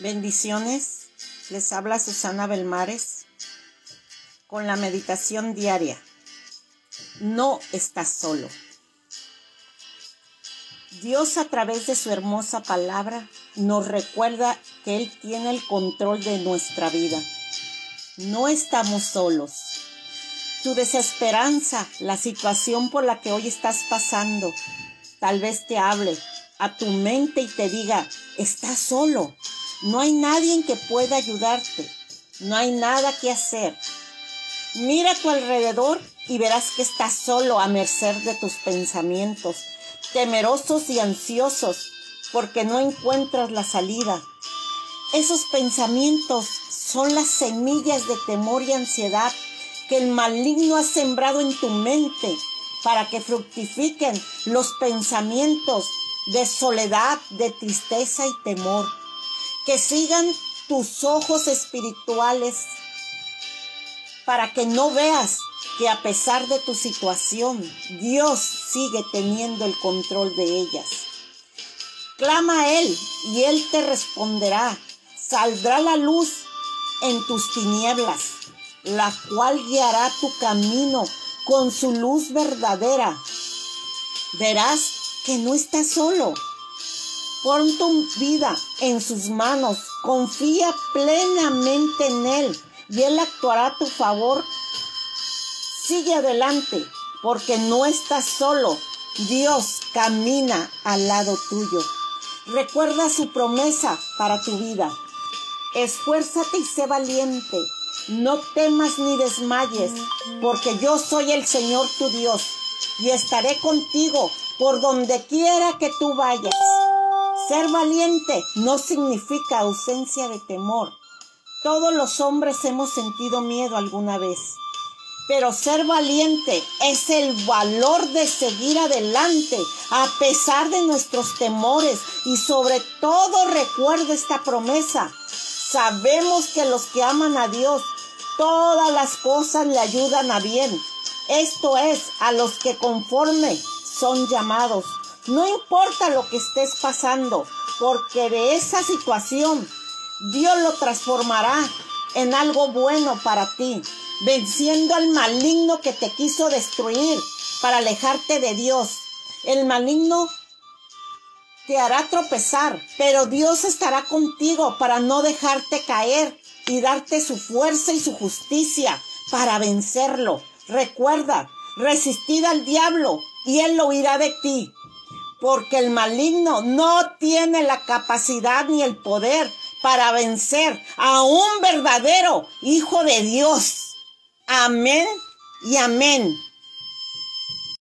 Bendiciones. Les habla Susana Belmares con la meditación diaria. No estás solo. Dios a través de su hermosa palabra nos recuerda que Él tiene el control de nuestra vida. No estamos solos. Tu desesperanza, la situación por la que hoy estás pasando, tal vez te hable a tu mente y te diga, estás solo. No hay nadie que pueda ayudarte. No hay nada que hacer. Mira a tu alrededor y verás que estás solo a merced de tus pensamientos, temerosos y ansiosos, porque no encuentras la salida. Esos pensamientos son las semillas de temor y ansiedad que el maligno ha sembrado en tu mente para que fructifiquen los pensamientos de soledad, de tristeza y temor que sigan tus ojos espirituales para que no veas que a pesar de tu situación, Dios sigue teniendo el control de ellas. Clama a Él y Él te responderá. Saldrá la luz en tus tinieblas, la cual guiará tu camino con su luz verdadera. Verás que no estás solo Pon tu vida en sus manos, confía plenamente en Él y Él actuará a tu favor. Sigue adelante, porque no estás solo. Dios camina al lado tuyo. Recuerda su promesa para tu vida. Esfuérzate y sé valiente. No temas ni desmayes, porque yo soy el Señor tu Dios y estaré contigo por donde quiera que tú vayas. Ser valiente no significa ausencia de temor. Todos los hombres hemos sentido miedo alguna vez. Pero ser valiente es el valor de seguir adelante a pesar de nuestros temores y sobre todo recuerda esta promesa. Sabemos que los que aman a Dios, todas las cosas le ayudan a bien. Esto es, a los que conforme son llamados. No importa lo que estés pasando, porque de esa situación Dios lo transformará en algo bueno para ti, venciendo al maligno que te quiso destruir para alejarte de Dios. El maligno te hará tropezar, pero Dios estará contigo para no dejarte caer y darte su fuerza y su justicia para vencerlo. Recuerda, resistid al diablo y él lo irá de ti porque el maligno no tiene la capacidad ni el poder para vencer a un verdadero Hijo de Dios. Amén y amén.